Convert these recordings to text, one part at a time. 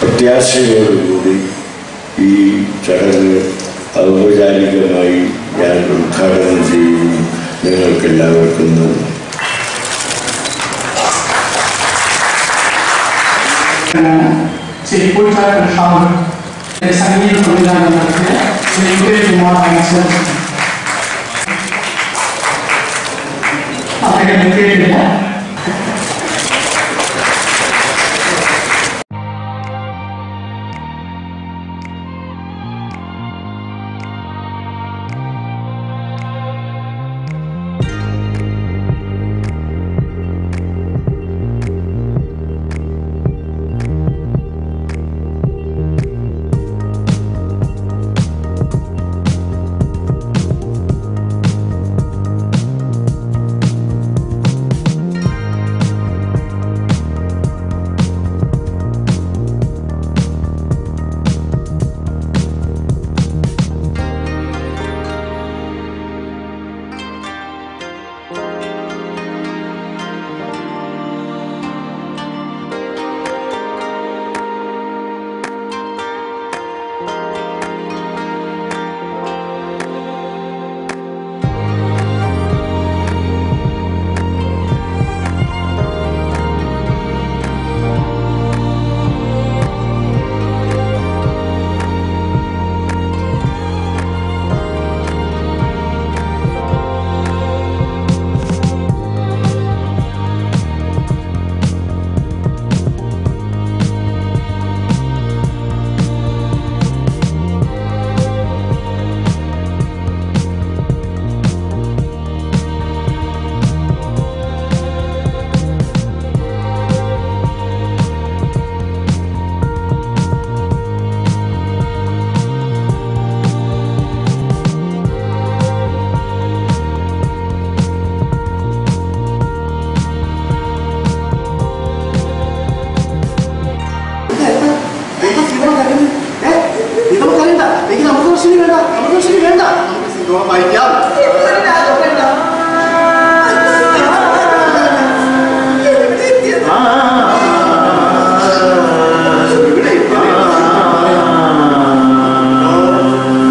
പ്രത്യാശയോടുകൂടി ഈ ചടങ്ങ് ഔപചാരികമായി ഞാൻ ഉദ്ഘാടനം ചെയ്യുന്നു. നിങ്ങൾക്കെല്ലാവർക്കും നന്ദി. ചെരിപ്പൂട്ടായ കൃഷ്ണാവ് സംഗീത സംവിധാനം നടത്തിയ ശ്രീ കുമാർ അദ്ദേഹം എത്തിയിട്ടില്ല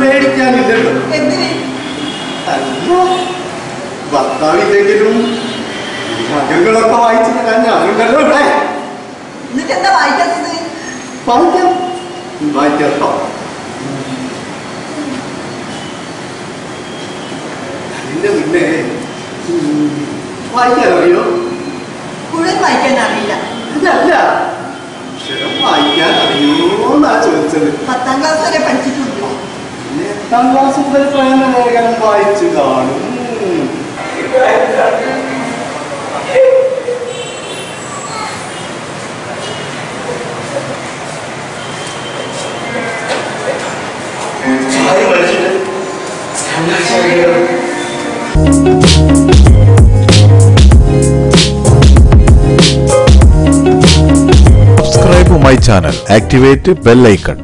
പേടിക്കാനില്ലല്ലോ എന്തിന് ഭർത്താവില്ലെങ്കിലും മകങ്ങളൊക്കെ വായിച്ചു തരാൻ ഞാനുണ്ടല്ലോ ഇവിടെ. എന്നിട്ട് എന്താ വായിക്കാത്തത് വായിക്കാം വായിക്കാം ഉം, വായിക്കാൻ അറിയോ മുഴുവൻ വായിക്കാൻ അറിയില്ല അതല്ല അക്ഷരം വായിക്കാൻ അറിയോന്നാ ചോദിച്ചത്? പത്താം ക്ലാസ് വരെ പഠിച്ചിട്ടുണ്ടോ? പിന്നെ എട്ടാം ക്ലാസ് മുതൽ പ്രേമ ലേഖനം വായിച്ചു കാണും. Thank to channel activate bell icon